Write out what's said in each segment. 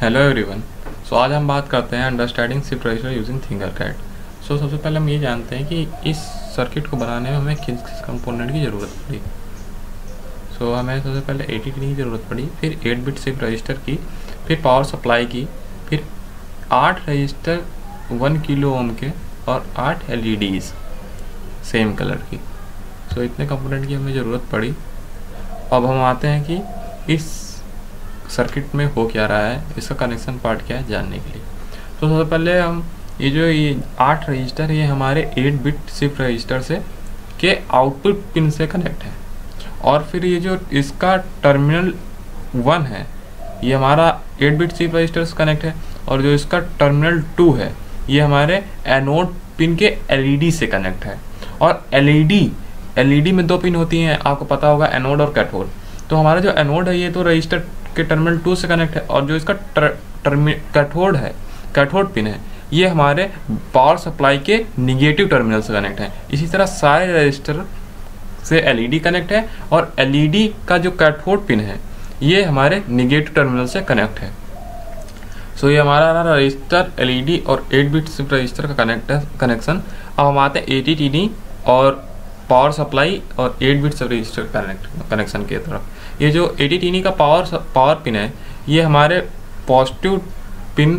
Hello everyone so आज हम बात करते हैं understanding shift register using Tinkercad so सबसे पहले हम ये जानते हैं कि इस सर्किट को बनाने में हमें किस किस कंपोनेंट की ज़रूरत पड़ी। सो so, हमें सबसे पहले ए टी की ज़रूरत पड़ी फिर एट बिट शिफ्ट रजिस्टर की फिर पावर सप्लाई की फिर आठ रजिस्टर वन किलो ओम के और आठ एल सेम कलर की। सो so, इतने कंपोनेंट की हमें ज़रूरत पड़ी। अब हम आते हैं कि इस सर्किट में हो क्या रहा है, इसका कनेक्शन पार्ट क्या है जानने के लिए। तो सबसे पहले हम ये जो ये आठ रजिस्टर ये हमारे एट बिट शिफ्ट रजिस्टर से के आउटपुट पिन से कनेक्ट है। और फिर ये जो इसका टर्मिनल वन है, ये हमारा एट बिट शिफ्ट रजिस्टर से कनेक्ट है और जो इसका टर्मिनल टू है, ये हमारे एनोड पिन के एलईडी से कनेक्ट है। और एलईडी एलईडी में दो पिन होती हैं, आपको पता होगा एनोड और कैथोड तो हमारा जो एनोड है, ये तो रजिस्टर के टर्मिनल टू से कनेक्ट है और जो इसका कैथोड है कैथोड पिन है ये हमारे पावर सप्लाई के निगेटिव टर्मिनल से कनेक्ट है। इसी तरह सारे रजिस्टर से एलईडी कनेक्ट है और एलईडी का जो कैथोड पिन है ये हमारे निगेटिव टर्मिनल से कनेक्ट है। सो so, ये हमारा रजिस्टर एलईडी और 8 बिट शिफ्ट रजिस्टर का कनेक्ट कनेक्शन। अब हम आते हैं ए और पावर सप्लाई और 8 bit shift register connect connection की तरफ़। ये जो ए का पावर पावर पिन है, ये हमारे पॉजिटिव पिन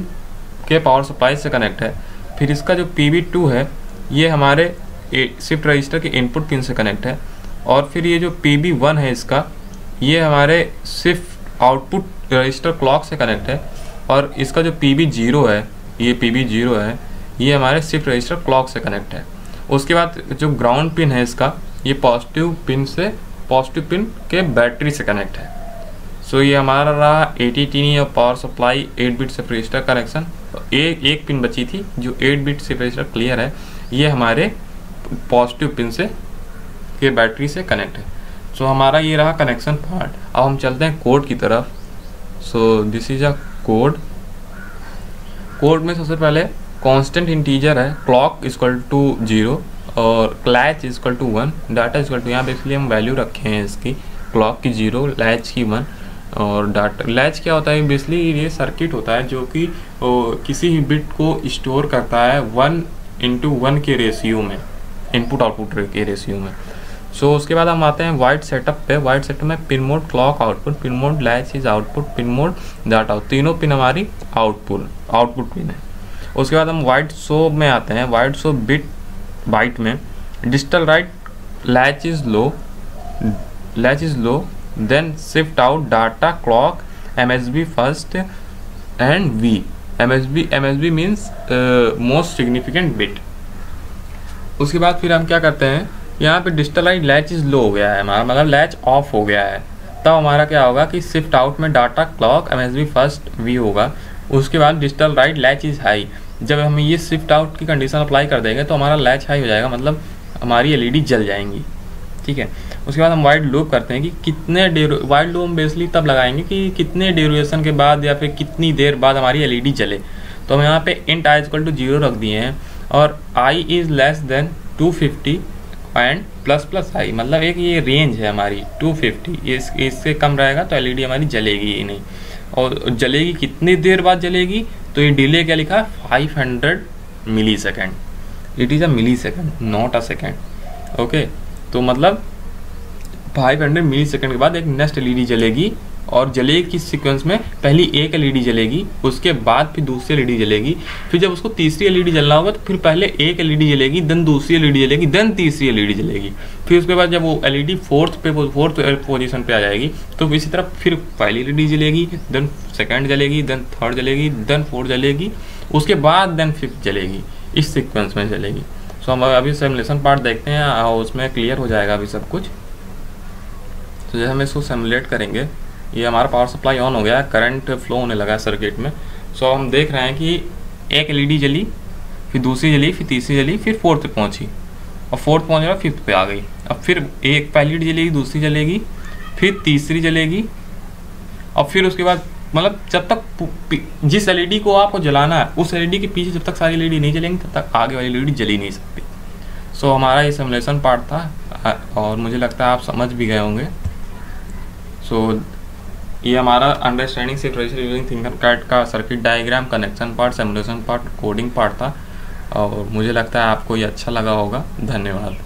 के पावर सप्लाई से कनेक्ट है। फिर इसका जो पी है, ये हमारे शिफ्ट रजिस्टर के इनपुट पिन से कनेक्ट है। और फिर ये जो पी वन है इसका, ये हमारे शिफ्ट आउटपुट रजिस्टर क्लॉक से कनेक्ट है। और इसका जो पी ज़ीरो है, ये पी बी ज़ीरो है, ये हमारे शिफ्ट रजिस्टर क्लॉक से कनेक्ट है। उसके बाद जो ग्राउंड पिन है इसका, ये पॉजिटिव पिन से पॉजिटिव पिन के बैटरी से कनेक्ट है। सो so, ये हमारा रहा ए टी और पावर सप्लाई 8 बिट से रजिस्टर कनेक्शन एक एक पिन बची थी जो 8 बिट से रजिस्टर क्लियर है ये हमारे पॉजिटिव पिन से के बैटरी से कनेक्ट है। सो so, हमारा ये रहा कनेक्शन पार्ट अब हम चलते हैं कोड की तरफ़। So this is a code code में सबसे पहले कांस्टेंट इंटीजर है क्लॉक इक्वल टू ज़ीरो और latch equal to one data equal to यहाँ बेसिकली हम वैल्यू रखे हैं इसकी क्लॉक की ज़ीरो लैच की वन और डाटा लैच क्या होता है? बेसिकली ये सर्किट होता है जो कि किसी ही बिट को स्टोर करता है वन इंटू वन के रेशियो में इनपुट आउटपुट के रेशियो में। सो so, उसके बाद हम आते हैं वाइट सेटअप पे। वाइट सेटअप में pin mode clock output pin mode latch is output pin mode data तीनों पिन हमारी आउटपुट आउटपुट पिन है। उसके बाद हम वाइट शो में आते हैं। वाइट शो बिट बाइट में, digital write latch is low, latch is low, then shift out data clock M S B first and we M S B M S B means most significant bit उसके बाद फिर हम क्या करते हैं, यहाँ पे digital write latch is low हो गया है हमारा मतलब लैच ऑफ़ हो गया है। तब हमारा क्या होगा कि शिफ्ट आउट में data clock M S B first V होगा। उसके बाद digital write latch is high. जब हम ये शिफ्ट आउट की कंडीशन अप्लाई कर देंगे तो हमारा लैच हाई हो जाएगा मतलब हमारी एलईडी जल जाएँगी। ठीक है? उसके बाद हम वाइड लूप करते हैं कि कितने वाइड लूप हम बेसली तब लगाएँगे कि कितने ड्यूरेशन के बाद या फिर कितनी देर बाद हमारी एलईडी जले। तो हम यहाँ पे int I equal to zero रख दिए हैं और I is less than two fifty and plus plus I मतलब एक ये रेंज है हमारी टू फिफ्टी इस, इससे कम रहेगा तो एलईडी हमारी जलेगी ही नहीं। और जलेगी कितनी देर बाद जलेगी? तो ये डिले क्या लिखा? है five hundred millisecond it is a millisecond not a second okay तो मतलब फाइव हंड्रेड मिली सेकेंड के बाद एक नेक्स्ट एलईडी जलेगी। और जलेगी किस सीक्वेंस में पहली एक एलईडी जलेगी, उसके बाद फिर दूसरी एलईडी जलेगी, फिर जब उसको तीसरी एलईडी जलना होगा तो फिर पहले एक एलईडी जलेगी देन दूसरी एलईडी जलेगी देन तीसरी एलईडी जलेगी। फिर उसके बाद जब वो एलईडी फोर्थ पे फोर्थ पोजीशन पे आ जाएगी तो इसी तरह फिर पहली एलईडी जलेगी देन सेकेंड जलेगी देन थर्ड जलेगी देन फोर्थ जलेगी, उसके बाद देन फिफ्थ जलेगी, इस सिक्वेंस में जलेगी। सो हम अभी सेमुलेशन पार्ट देखते हैं उसमें क्लियर हो जाएगा अभी सब कुछ। तो जैसे हम इसको सेमुलेट करेंगे ये हमारा पावर सप्लाई ऑन हो गया है करंट फ्लो होने लगा है सर्किट में। सो हम देख रहे हैं कि एक एलईडी जली फिर दूसरी जली फिर तीसरी जली फिर फोर्थ पहुँची। और फोर्थ पहुँच गया फिफ्थ पे आ गई। अब फिर एक पहली जलेगी दूसरी जलेगी फिर तीसरी जलेगी। और फिर उसके बाद मतलब जब तक जिस एलईडी को आपको जलाना है उस एलईडी के पीछे जब तक सारी एलईडी नहीं जलेंगी तब तक आगे वाली एलईडी जली नहीं सकती। सो so, हमारा ये सिमुलेशन पार्ट था और मुझे लगता है आप समझ भी गए होंगे। सो so, ये हमारा अंडरस्टैंडिंग सिर्फ़ रजिस्टर यूजिंग थिंकर कैट का circuit diagram connection part simulation part coding part था। और मुझे लगता है आपको ये अच्छा लगा होगा। धन्यवाद।